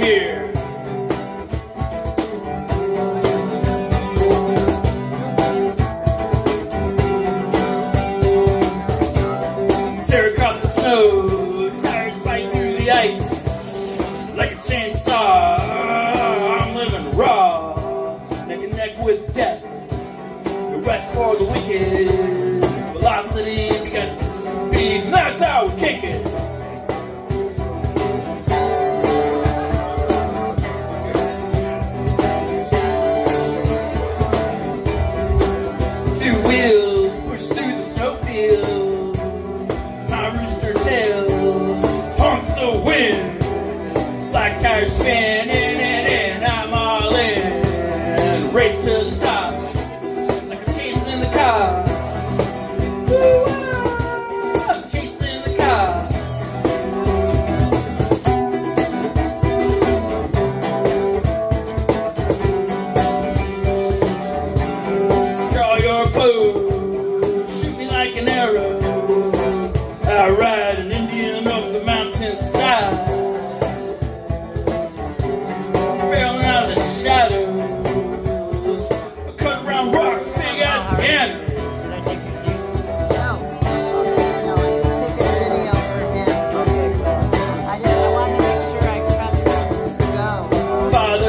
here. Tear across the snow, tires through the ice like a chainsaw. I'm living raw, neck and neck with death. The rest for the wicked. Velocity began to speed, that's how we kick it. Wind. Black tires spinning and in, I'm all in. Race to the top like I'm chasing the car. Shoot me like an arrow. I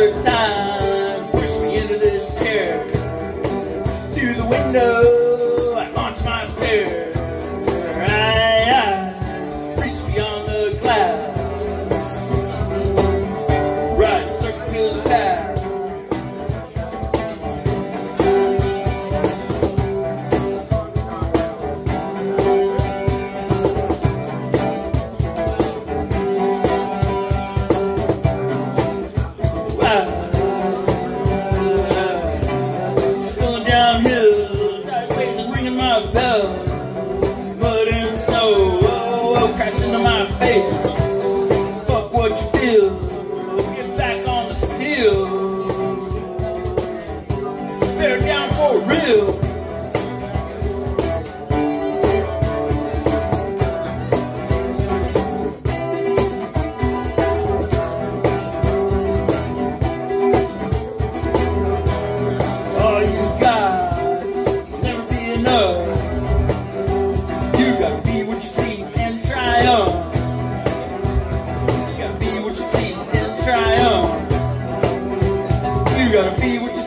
Father time my nose. Dark waves are ringing my bell. Mud and snow, oh, oh crashing in my face. Fuck what you feel. Get back on the steel. Down for real. You gotta be what you